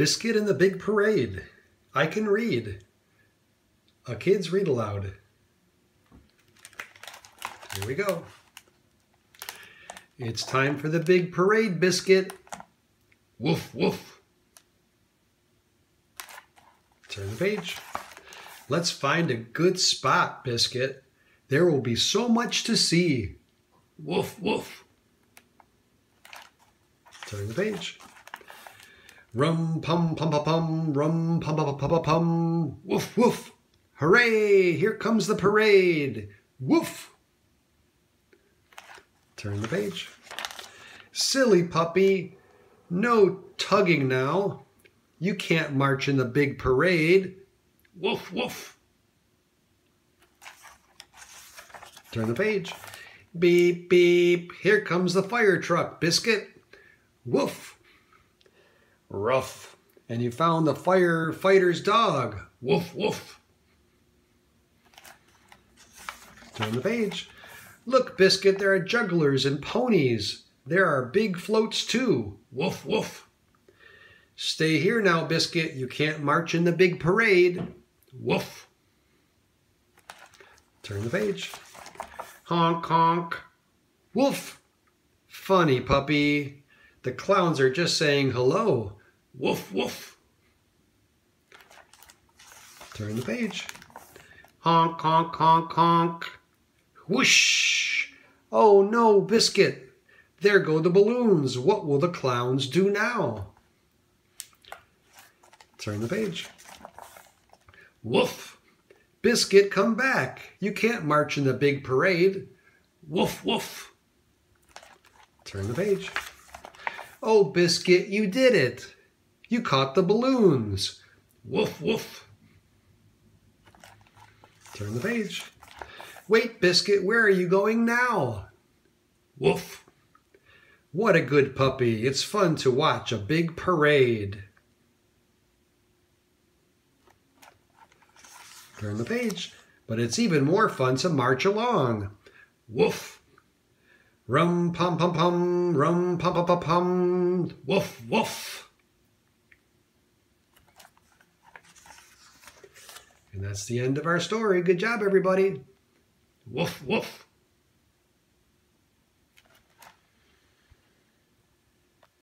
Biscuit and the Big Parade. I can read. A kid's read aloud. Here we go. It's time for the big parade, Biscuit. Woof, woof. Turn the page. Let's find a good spot, Biscuit. There will be so much to see. Woof, woof. Turn the page. Rum pum pum pum pum, rum pum pum pum pum pum, woof woof. Hooray! Here comes the parade. Woof. Turn the page. Silly puppy, no tugging now. You can't march in the big parade. Woof woof. Turn the page. Beep beep. Here comes the fire truck, Biscuit. Woof rough. And you found the firefighter's dog. Woof, woof. Turn the page. Look, Biscuit, there are jugglers and ponies. There are big floats too. Woof, woof. Stay here now, Biscuit. You can't march in the big parade. Woof. Turn the page. Honk, honk. Woof. Funny puppy. The clowns are just saying hello. Woof, woof. Turn the page. Honk, honk, honk, honk. Whoosh. Oh no, Biscuit. There go the balloons. What will the clowns do now? Turn the page. Woof. Biscuit, come back. You can't march in the big parade. Woof, woof. Turn the page. Oh, Biscuit, you did it. You caught the balloons. Woof, woof. Turn the page. Wait, Biscuit, where are you going now? Woof. What a good puppy. It's fun to watch a big parade. Turn the page. But it's even more fun to march along. Woof. Rum pum pum pum, rum pum pum pum pum, woof woof. And that's the end of our story. Good job, everybody. Woof, woof.